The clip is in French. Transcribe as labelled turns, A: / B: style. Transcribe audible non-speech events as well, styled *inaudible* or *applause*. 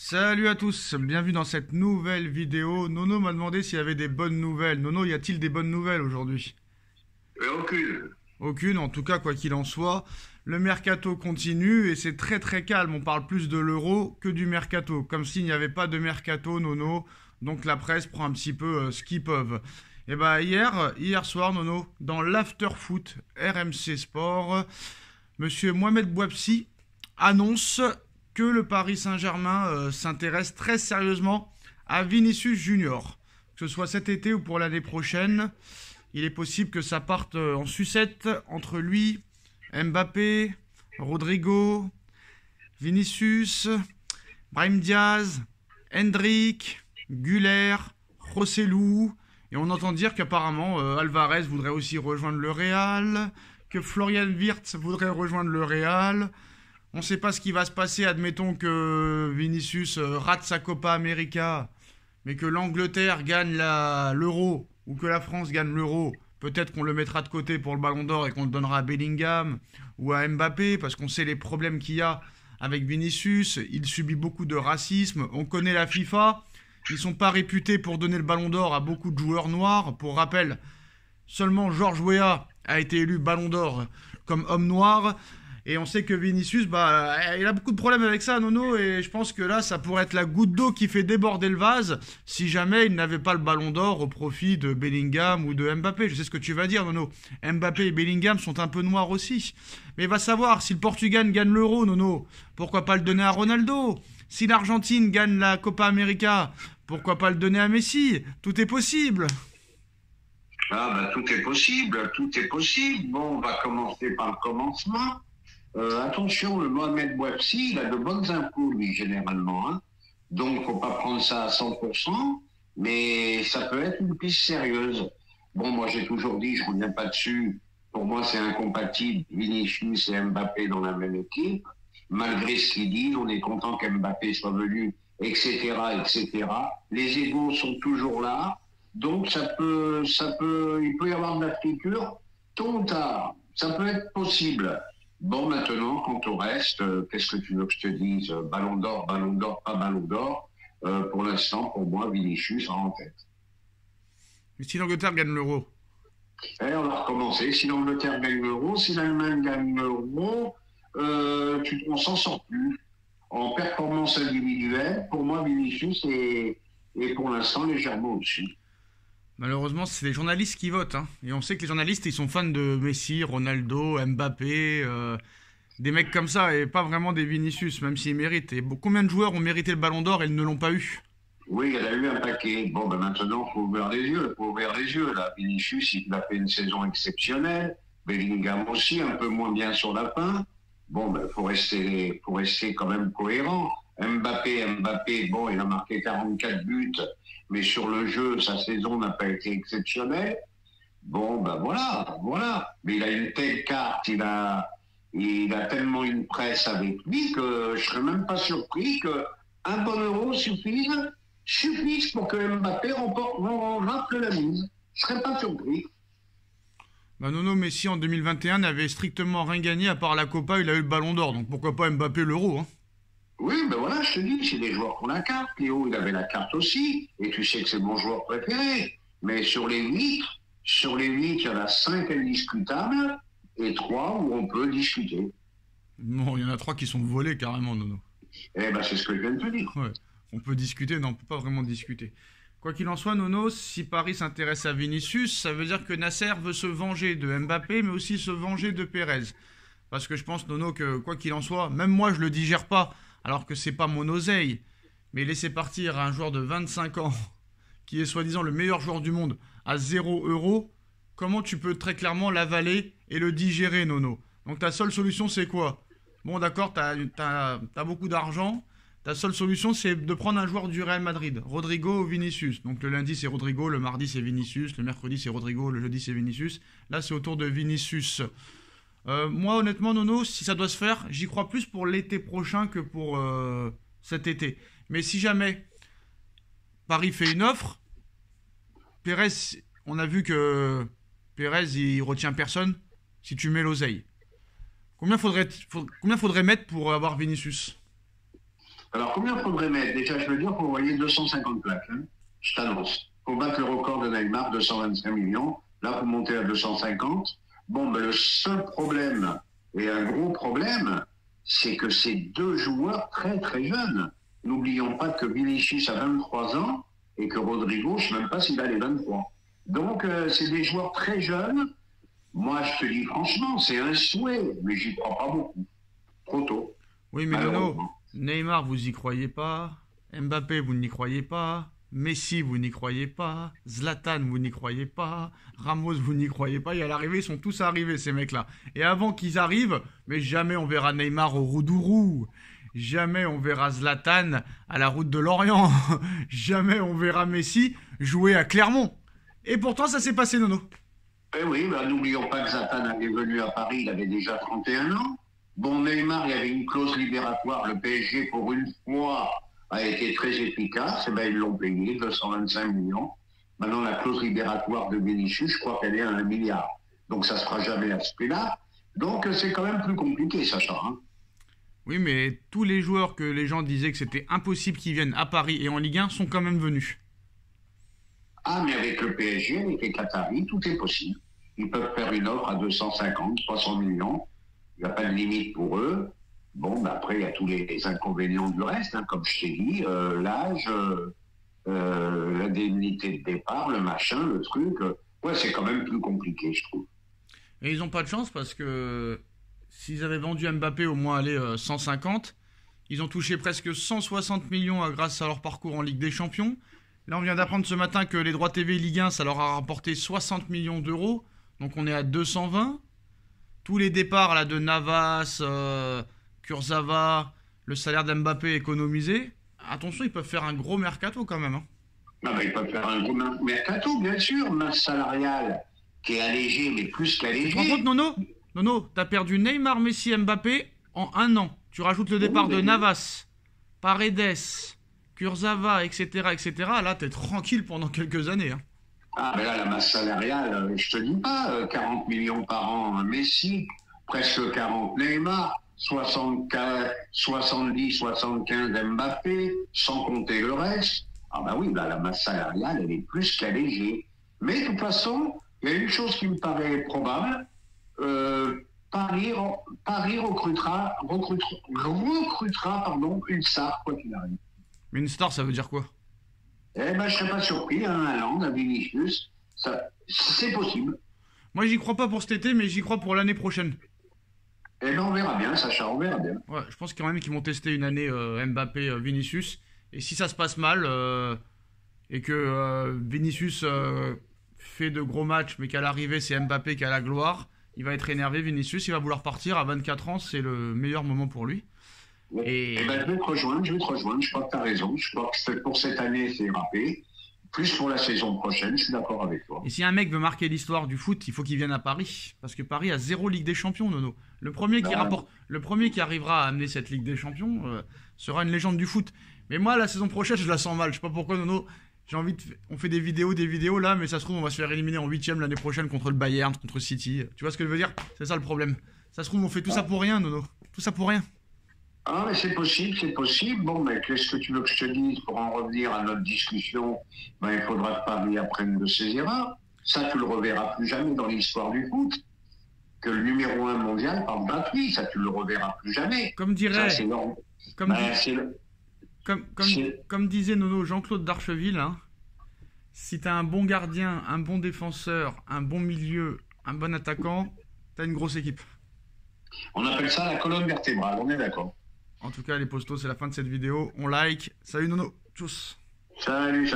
A: Salut à tous, bienvenue dans cette nouvelle vidéo. Nono m'a demandé s'il y avait des bonnes nouvelles. Nono, y a-t-il des bonnes nouvelles aujourd'hui?
B: Euh, Aucune.
A: Aucune, en tout cas, quoi qu'il en soit. Le mercato continue et c'est très très calme. On parle plus de l'euro que du mercato. Comme s'il n'y avait pas de mercato, Nono. Donc la presse prend un petit peu euh, ce qu'ils peuvent. Et bah hier, hier soir, Nono, dans l'after foot RMC Sport, Monsieur Mohamed Bouabsi annonce le Paris Saint-Germain euh, s'intéresse très sérieusement à Vinicius Junior. Que ce soit cet été ou pour l'année prochaine, il est possible que ça parte euh, en sucette entre lui, Mbappé, Rodrigo, Vinicius, Brahim Diaz, Hendrik, Guller, Rossellou. Et on entend dire qu'apparemment euh, Alvarez voudrait aussi rejoindre le Real, que Florian Wirtz voudrait rejoindre le Real. On ne sait pas ce qui va se passer, admettons que Vinicius euh, rate sa Copa América, mais que l'Angleterre gagne l'euro, ou que la France gagne l'euro. Peut-être qu'on le mettra de côté pour le Ballon d'Or et qu'on le donnera à Bellingham ou à Mbappé, parce qu'on sait les problèmes qu'il y a avec Vinicius. Il subit beaucoup de racisme. On connaît la FIFA. Ils sont pas réputés pour donner le Ballon d'Or à beaucoup de joueurs noirs. Pour rappel, Seulement Georges Weah a été élu Ballon d'Or comme homme noir. Et on sait que Vinicius, bah, il a beaucoup de problèmes avec ça, Nono. Et je pense que là, ça pourrait être la goutte d'eau qui fait déborder le vase si jamais il n'avait pas le Ballon d'Or au profit de Bellingham ou de Mbappé. Je sais ce que tu vas dire, Nono. Mbappé et Bellingham sont un peu noirs aussi. Mais va savoir, si le Portugal gagne l'Euro, Nono, pourquoi pas le donner à Ronaldo? Si l'Argentine gagne la Copa América, pourquoi pas le donner à Messi? Tout est possible.
B: Ah, bah, tout est possible, tout est possible. Bon, on va commencer par le commencement. Euh, attention, le Mohamed Bouafsi, il a de bonnes infos, lui, généralement. Hein. Donc, faut pas prendre ça à 100%, mais ça peut être une piste sérieuse. Bon, moi, j'ai toujours dit, je reviens pas dessus. Pour moi, c'est incompatible, Vinicius et Mbappé dans la même équipe. Malgré ce qu'ils disent, on est content qu'Mbappé soit venu, etc., etc. Les égaux sont toujours là. Donc ça peut, ça peut, il peut y avoir de la friture tôt ou tard. Ça peut être possible. Bon, maintenant, quant au reste, euh, qu'est-ce que tu veux que je te dise? Euh, Ballon d'or, ballon d'or, pas ballon d'or. Euh, pour l'instant, pour moi, Vinicius en tête.
A: Mais si l'Angleterre gagne l'Euro?
B: Et on va recommencer. Si l'Angleterre gagne l'euro, si l'Allemagne gagne l'euro, euh, tu, on s'en sort plus. En performance individuelle, pour moi, Vinicius est, est pour l'instant légèrement au-dessus.
A: Malheureusement, c'est les journalistes qui votent. hein. Et on sait que les journalistes, ils sont fans de Messi, Ronaldo, Mbappé, euh, des mecs comme ça, et pas vraiment des Vinicius, même s'ils méritent. Et combien de joueurs ont mérité le ballon d'or et ne l'ont pas eu?
B: Oui, il y a eu un paquet. Bon, ben maintenant, il faut ouvrir les yeux. faut ouvrir les yeux. Là, Vinicius, il a fait une saison exceptionnelle. Bellingham aussi, un peu moins bien sur la fin. Bon, ben, faut rester, faut rester quand même cohérent. Mbappé, Mbappé, bon, il a marqué 44 buts, mais sur le jeu, sa saison n'a pas été exceptionnelle. Bon, ben voilà, voilà. Mais il a une telle carte, il a, il a tellement une presse avec lui que je serais même pas surpris que un bon euro suffise suffisent pour que Mbappé remporte, remporte la mise. Je serais pas surpris.
A: Bah Nono Messi en 2021 n'avait strictement rien gagné à part la Copa, il a eu le ballon d'or, donc pourquoi pas Mbappé l'Euro hein
B: Oui, ben voilà, je te dis, c'est des joueurs qui ont la carte. Léo, il avait la carte aussi, et tu sais que c'est mon joueur préféré. Mais sur les huit, sur les huit, il y en a cinq indiscutables, et trois où on peut discuter.
A: Non, il y en a trois qui sont volés carrément, Nono.
B: Eh ben, c'est ce que je viens de te dire.
A: Ouais. On peut discuter, non, on peut pas vraiment discuter. Quoi qu'il en soit, Nono, si Paris s'intéresse à Vinicius, ça veut dire que Nasser veut se venger de Mbappé, mais aussi se venger de Pérez. Parce que je pense, Nono, que quoi qu'il en soit, même moi je le digère pas, alors que c'est pas mon oseille. Mais laisser partir un joueur de 25 ans, *laughs* qui est soi-disant le meilleur joueur du monde, à 0 euros, comment tu peux très clairement l'avaler et le digérer, Nono? Donc ta seule solution, c'est quoi? Bon, d'accord, t'as as, beaucoup d'argent. Ta seule solution, c'est de prendre un joueur du Real Madrid, Rodrigo ou Vinicius. Donc le lundi, c'est Rodrigo, le mardi, c'est Vinicius, le mercredi, c'est Rodrigo, le jeudi, c'est Vinicius. Là, c'est autour de Vinicius. Euh, moi, honnêtement, Nono, si ça doit se faire, j'y crois plus pour l'été prochain que pour euh, cet été. Mais si jamais Paris fait une offre, Pérez, on a vu que Pérez, il retient personne si tu mets l'oseille. Combien faudrait, faudrait mettre pour avoir Vinicius?
B: Alors, combien faudrait mettre? Déjà, je veux dire, pour envoyer 250 plaques. Hein je t'annonce. Pour battre le record de Neymar, 225 millions. Là, vous montez à 250. Bon, ben, le seul problème, et un gros problème, c'est que c'est deux joueurs très, très jeunes. N'oublions pas que Vinicius a 23 ans et que Rodrigo, je ne sais même pas s'il a les 23. Donc, euh, c'est des joueurs très jeunes. Moi, je te dis franchement, c'est un souhait, mais j'y crois pas beaucoup. Trop tôt.
A: Oui, mais Nono, Neymar, vous y croyez pas. Mbappé, vous n'y croyez pas. Messi, vous n'y croyez pas. Zlatan, vous n'y croyez pas. Ramos, vous n'y croyez pas. Et à l'arrivée, ils sont tous arrivés, ces mecs-là. Et avant qu'ils arrivent, mais jamais on verra Neymar au Roudourou. Jamais on verra Zlatan à la route de Lorient. *laughs* jamais on verra Messi jouer à Clermont. Et pourtant, ça s'est passé, Nono.
B: Eh oui, bah, n'oublions pas que Zlatan avait venu à Paris, il avait déjà 31 ans. Bon, Neymar, il y avait une clause libératoire. Le PSG, pour une fois, a été très efficace. Et eh ben, ils l'ont payé, 225 millions. Maintenant, la clause libératoire de Vinicius, je crois qu'elle est à un milliard. Donc, ça ne sera jamais à ce prix-là. Donc, c'est quand même plus compliqué, Sacha. Hein.
A: oui, mais tous les joueurs que les gens disaient que c'était impossible qu'ils viennent à Paris et en Ligue 1 sont quand même venus.
B: Ah, mais avec le PSG, avec les Qataris, tout est possible. Ils peuvent faire une offre à 250, 300 millions. Il n'y a pas de limite pour eux. Bon, ben après, il y a tous les, inconvénients du reste, hein, comme je t'ai dit, euh, l'âge, euh, euh, l'indemnité de départ, le machin, le truc. ouais, c'est quand même plus compliqué, je trouve.
A: Ils n'ont pas de chance parce que s'ils avaient vendu Mbappé au moins aller 150, ils ont touché presque 160 millions grâce à leur parcours en Ligue des Champions. Là, on vient d'apprendre ce matin que les droits TV Ligue 1, ça leur a rapporté 60 millions d'euros. Donc on est à 220. Tous les départs là, de Navas, Kurzawa, le salaire d'Mbappé économisé, attention, ils peuvent faire un gros mercato quand même. Hein.
B: Non, mais ils peuvent faire un gros mercato, bien sûr, masse salariale qui est allégée, mais plus qu'allégée.
A: Rends compte, Nono? Nono, t'as perdu Neymar, Messi, Mbappé en un an. Tu rajoutes le départ de Navas, Paredes, Kurzawa, etc., etc. Là, t'es tranquille pendant quelques années. Hein.
B: Ah, mais là, la masse salariale, euh, je te dis pas, 40 euh, millions par an Messi, presque 40 Neymar. 75, 70, 75 Mbappé, sans compter le reste. Ah ben oui, la masse salariale, elle est plus qu'allégée. Mais de toute façon, il y a une chose qui me paraît probable. Euh, Paris, Paris recrutera, recrutera, recrutera pardon, une star, quoi qu'il arrive.
A: Mais une star, ça veut dire quoi?
B: Eh ben, je serais pas surpris, hein, un land, un Vinicius. C'est possible.
A: Moi, j'y crois pas pour cet été, mais j'y crois pour l'année prochaine.
B: Eh bien, on verra bien, Sacha, on verra bien.
A: Ouais, je pense quand même qu'ils vont tester une année euh, Mbappé euh, Vinicius. Et si ça se passe mal euh, et que Vinicius fait de gros matchs, mais qu'à l'arrivée c'est Mbappé qui a la gloire, il va être énervé. Vinicius, il va vouloir partir à 24 ans, c'est le meilleur moment pour lui.
B: Et... Eh ben, je vais te rejoindre, je vais te rejoindre. Je crois que tu as raison. Je crois que pour cette année, c'est râpé plus pour la saison prochaine, je suis d'accord avec toi.
A: Et si un mec veut marquer l'histoire du foot, il faut qu'il vienne à Paris. Parce que Paris a zéro Ligue des Champions, Nono. Le premier qui, rapporte, le premier qui arrivera à amener cette Ligue des Champions euh, sera une légende du foot. Mais moi, la saison prochaine, je la sens mal. Je sais pas pourquoi, Nono. J'ai envie de. On fait des vidéos, des vidéos là, mais ça se trouve, on va se faire éliminer en huitième l'année prochaine contre le Bayern, contre City. Tu vois ce que je veux dire? C'est ça le problème. Ça se trouve, on fait tout ça pour rien, Nono. Tout ça pour rien.
B: Ah, mais c'est possible, c'est possible. Bon, mais qu'est-ce que tu veux que je te dise pour en revenir à notre discussion? Ben, Il faudra que Paris apprenne de ses erreurs. Ça, tu le reverras plus jamais dans l'histoire du foot. Que le numéro un mondial parle d'un ça, tu le reverras plus jamais.
A: Comme dirait. comme, ben, comme, comme, disait Nono Jean-Claude Darcheville, hein, si tu as un bon gardien, un bon défenseur, un bon milieu, un bon attaquant, tu as une grosse équipe.
B: On appelle ça la colonne vertébrale, on est d'accord.
A: En tout cas, les postos, c'est la fin de cette vidéo. On like. Salut Nono. Tchuss.
B: Salut.